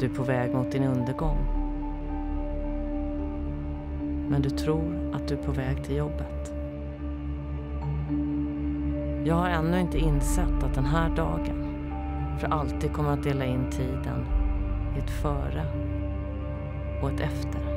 Du är på väg mot din undergång. Men du tror att du är på väg till jobbet. Jag har ännu inte insett att den här dagen för alltid kommer att dela in tiden i ett före och ett efter.